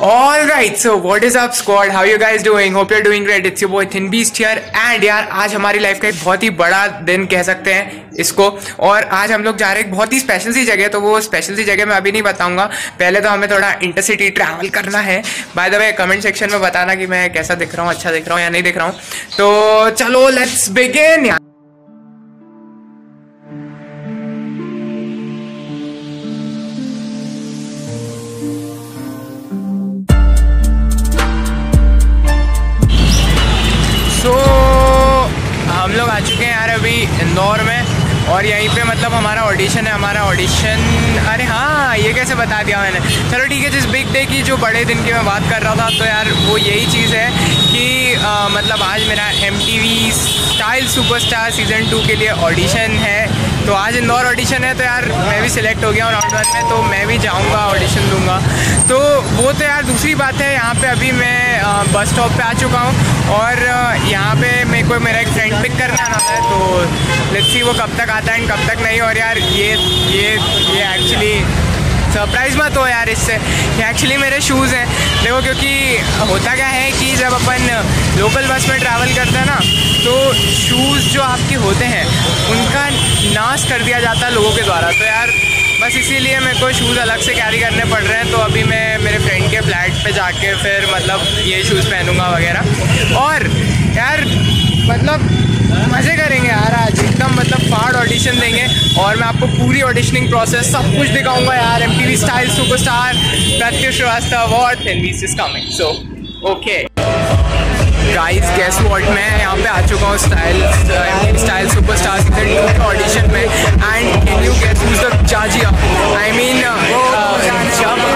All right, so what is up squad? How you guys doing? Hope you're doing great. It's your boy Thin Beast here. And यार आज हमारी life का एक बहुत ही बड़ा दिन कह सकते हैं इसको। और आज हम लोग जा रहे हैं एक बहुत ही स्पेशल सी जगह तो वो स्पेशल सी जगह मैं अभी नहीं बताऊँगा। पहले तो हमें थोड़ा इंटरसिटी ट्रैवल करना है। By the way comment section में बताना कि मैं कैसा दिख रहा हूँ अच्छा दिख रहा हूँ या नहीं दिख रहा हूँ। तो चलो लेट्स बिगिन यार। और यहीं पे मतलब हमारा ऑडिशन है हमारा ऑडिशन अरे हाँ ये कैसे बता दिया मैंने? चलो ठीक है जिस बिग डे की जो बड़े दिन की मैं बात कर रहा था तो यार वो यही चीज़ है कि आ, मतलब आज मेरा M T V style superstar season two के लिए ऑडिशन है। तो आज इंदौर ऑडिशन है तो यार मैं भी सिलेक्ट हो गया हूँ राउंड वन में तो मैं भी जाऊँगा ऑडिशन दूँगा। तो वो तो यार दूसरी बात है, यहाँ पे अभी मैं बस स्टॉप पे आ चुका हूँ और यहाँ पे मेरे को, मेरा एक फ्रेंड पिक करने आना है तो लेट्स सी वो कब तक आता है एंड कब तक नहीं। और यार ये ये ये एक्चुअली सरप्राइज़ मत हो यार इससे। ये एक्चुअली मेरे शूज़ हैं। देखो क्योंकि होता क्या है कि जब अपन लोकल बस में ट्रैवल करते हैं ना तो शूज़ जो आपके होते हैं, उनका नाश कर दिया जाता है लोगों के द्वारा। तो यार, बस इसीलिए मेरे को शूज़ अलग से कैरी करने पड़ रहे हैं। तो अभी मैं मेरे फ्रेंड के फ्लैट पे जाके फिर मतलब ये शूज़ पहनूँगा वगैरह। और यार मतलब मज़े करेंगे यार आज एकदम मतलब फाड़ ऑडिशन देंगे और मैं आपको पूरी ऑडिशनिंग प्रोसेस सब कुछ दिखाऊँगा यार M T V style superstar Pratyush Srivastava, और एनवीस is coming so okay guys guess what मैं यहाँ पे आ चुका हूँ style style superstar season two के ऑडिशन में. And can you guess who's the जाजिया I mean जब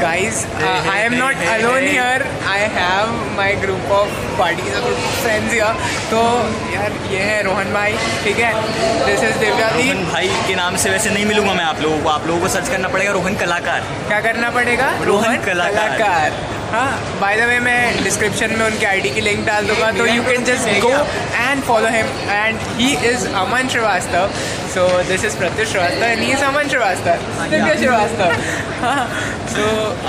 guys, uh, I am not alone here. I have my group of group of friends here. तो यार ये है रोहन भाई ठीक है दिस इज़ दिव्या रोहन भाई के नाम से वैसे नहीं मिलूँगा मैं आप लोगों को आप लोगों को सर्च करना पड़ेगा रोहन कलाकार क्या करना पड़ेगा रोहन कलाकार। हाँ बाय द वे मैं डिस्क्रिप्शन में उनकी आईडी की लिंक डाल दूँगा तो you can just go and follow him and he is Aman Srivastava so this is Pratyush Srivastava and he is Aman Srivastava Divya Srivastava हाँ so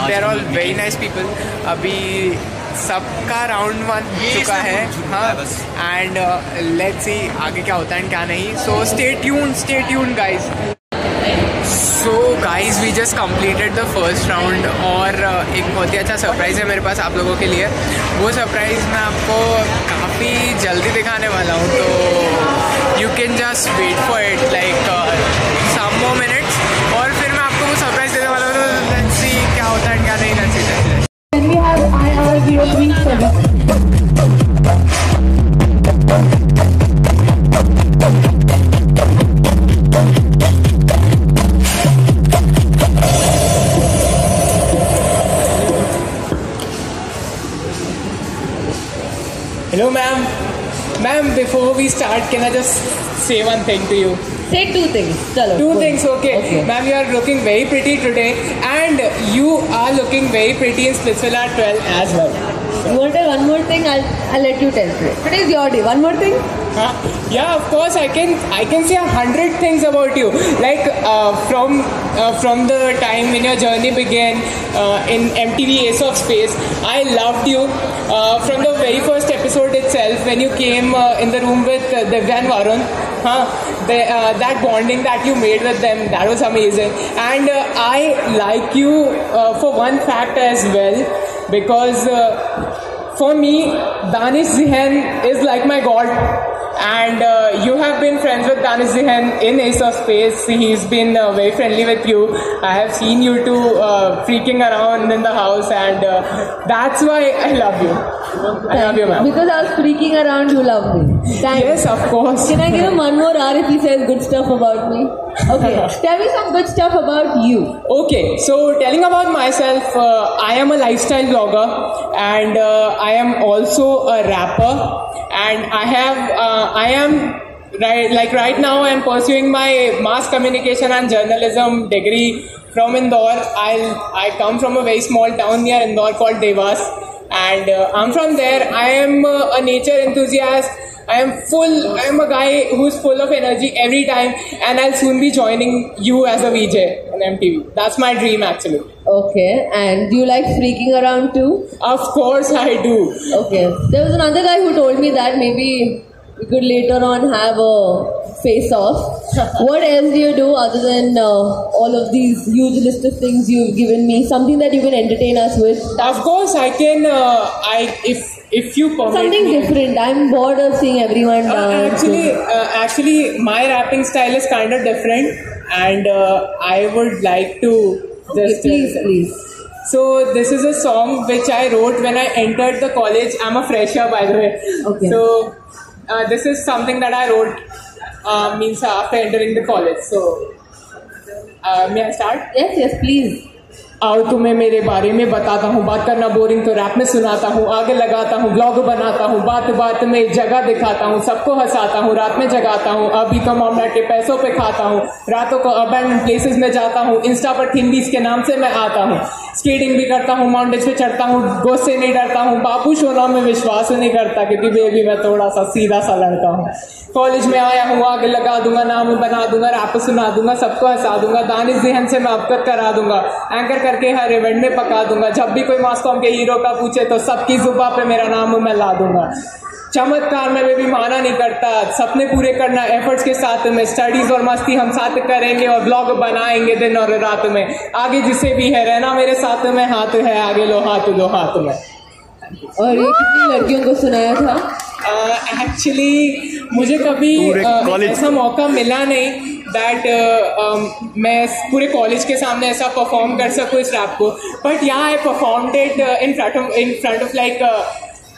they are all very nice people अभी सबका round one चुका है। हाँ and let's see आगे क्या होता है and क्या नहीं। So stay tune stay tune guys so guys we just completed the first round और uh, एक बहुत ही अच्छा सरप्राइज़ है मेरे पास आप लोगों के लिए। वो सरप्राइज़ मैं आपको काफ़ी जल्दी दिखाने वाला हूँ तो you can just wait for it like Hello, ma'am. Ma'am, before we start, can I just say one thing to you? Say two things. Chalo. Two things, okay. Okay. Ma'am, you are looking very pretty today, and you are looking very pretty in Splitsvilla 12 as well. You want to tell one more thing? I'll, I'll let you tell today. Today is your day. One more thing? Huh? Yeah, of course. I can I can say a hundred things about you. Like uh, from uh, from the time when your journey began uh, in MTV Ace of Space, I loved you uh, from the very first episode itself when you came uh, in the room with uh, Devyan Varun. Huh? The, uh, that bonding that you made with them that was amazing, and uh, I like you uh, for one fact as well because. Uh, for me, Danish Zihan is like my god. And uh, you have been friends with Danish Zihan in Ace of Space. He's been uh, very friendly with you. I have seen you two uh, freaking around in the house, and uh, that's why I love you. I love you, ma'am. Because I was freaking around, you love me. Thanks. Yes, of course. Can I give him one more R if he says good stuff about me? Okay. Tell me some good stuff about you. Okay, so telling about myself, uh, I am a lifestyle blogger and uh, I am also a rapper, and I have uh, I am right like right now I am pursuing my mass communication and journalism degree from Indore. I I come from a very small town near Indore called Devas, and uh, I'm from there. I am uh, a nature enthusiast. I am full. I am a guy who's full of energy every time, and I'll soon be joining you as a VJ on MTV. That's my dream, actually. Okay. And do you like freaking around too? Of course, I do. Okay. There was another guy who told me that maybe we could later on have a face off. what else do you do other than uh, all of these huge list of things you've given me? Something that you can entertain us with? Of course, I can. Uh, I if if you permit Something me. different. I'm bored of seeing everyone Uh, dance. actually, uh, actually, my rapping style is kind of different, and uh, I would like to Okay, just please, please. So this is a song which I wrote when I entered the college. I'm a fresher, by the way. Okay. So uh, this is something that I wrote. Uh, means after entering the college. So uh, may I start? Yes, yes, please. आओ तुम्हें मेरे बारे में बताता हूँ। बात करना boring तो रैप में सुनाता हूँ, आगे लगाता हूँ ब्लॉग बनाता हूँ बात बात में जगह दिखाता हूँ, सबको हंसाता हूँ, रात में जगाता हूँ, अभी तो मामला के पैसों पे खाता हूँ, रातों को अबैंडन प्लेसेस में जाता हूँ इंस्टा पर थिंडीज के नाम से मैं आता हूँ स्केटिंग भी करता हूँ माउंटेन्स पे चढ़ता हूँ गोस्ट से नहीं डरता हूँ बापू शोना में विश्वास नहीं करता क्योंकि बेबी मैं थोड़ा सा सीधा सा लड़का हूँ। कॉलेज में आया हूँ, आगे लगा दूँगा, नाम बना दूँगा रैप सुना दूँगा, सबको हंसा दूँगा, दानिश जहन से मैं अवगत करा दूँगा। एंकर करके हर इवेंट में पका दूँगा। जब भी कोई मास्कॉम के हीरो का पूछे तो सबकी जुबा पे मेरा नाम मैं ला दूँगा। चमत्कार में बेबी माना नहीं करता। सपने पूरे करना एफर्ट्स के साथ में स्टडीज़ और मस्ती हम साथ करेंगे और ब्लॉग बनाएँगे दिन और रात में। आगे जिसे भी है रहना मेरे साथ में हाथ है आगे लो हाथ लो हाथ में। और ये कितनी लड़कियों को सुनाया था? एक्चुअली uh, मुझे कभी uh, ऐसा मौका मिला नहीं। दैट मैं पूरे कॉलेज के सामने ऐसा परफॉर्म कर सकूँ इस रैप को बट यहाँ I perform it in front of in front of like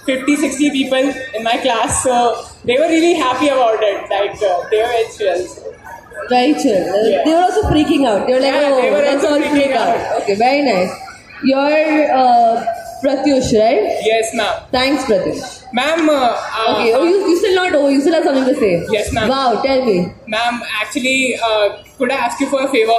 fifty sixty people in my class so they were really happy about it like they very chill. Very chill. Yeah. They were also freaking out. They were like, Yeah, oh, they were also all freaking freak out. out. Okay, very nice. You're uh, Pratyush, right? Yes, ma'am. Thanks, Pratyush. Ma'am, uh, uh, Okay, oh, you, you still not over. You still have something to say. Yes, ma'am. Wow, tell me. Ma'am, actually, uh, could I ask you for a favor,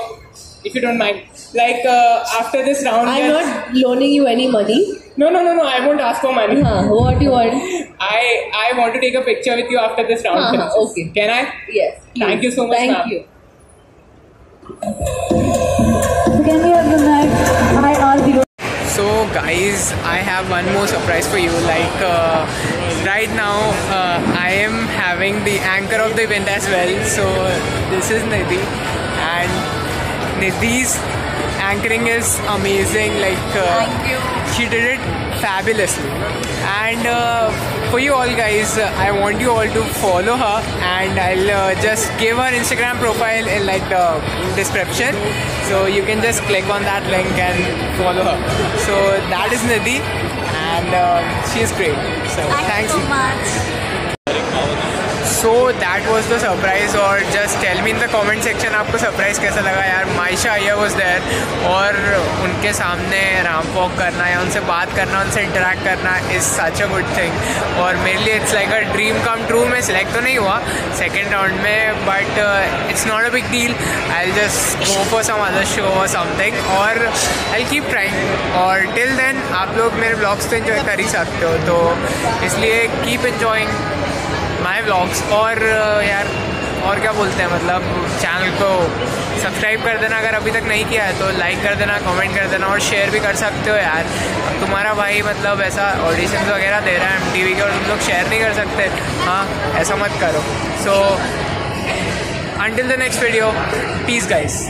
if you don't mind? Like uh, after this round, I'm yes- not loaning you any money. No, no, no, no. I won't ask for money. Huh, what do you want? I I want to take a picture with you after this round. Uh-huh, okay. Can I? Yes. please. Thank you so much, Thank ma'am. you. Can we have the mic? I asked you. So, guys, I have one more surprise for you. Like uh, right now, uh, I am having the anchor of the event as well. So this is Nidhi, and Nidhi's anchoring is amazing. Like uh, Thank you. she did it fabulously. And uh, for you all guys, uh, I want you all to follow her, and I'll uh, just give her Instagram profile in like the description, so you can just click on that link and follow her. So that is Nidhi, and uh, is great. So Thank thanks. you so much. So that was the surprise और just tell me in the comment section आपको surprise कैसा लगा? यार Maisha Iyer was there और उनके सामने Ram walk करना या उनसे बात करना, उनसे इंटरेक्ट करना is such a good thing और मेरे लिए it's like a dream come true मैं सिलेक्ट तो नहीं हुआ सेकेंड राउंड में but it's not a big deal I just go for some other show और समथिंग और आई कीप ट्राइंग और टिल देन आप लोग मेरे ब्लॉग्स तो इन्जॉय कर ही सकते हो तो इसलिए कीप इन्जॉइंग माई व्लॉग्स और uh, यार और क्या बोलते हैं मतलब चैनल को सब्सक्राइब कर देना अगर अभी तक नहीं किया है तो लाइक कर देना कमेंट कर देना और शेयर भी कर सकते हो यार। अब तुम्हारा भाई मतलब ऐसा ऑडिशन वगैरह दे रहा है एम के और तुम लोग शेयर नहीं कर सकते। हाँ ऐसा मत करो। So until the next video peace guys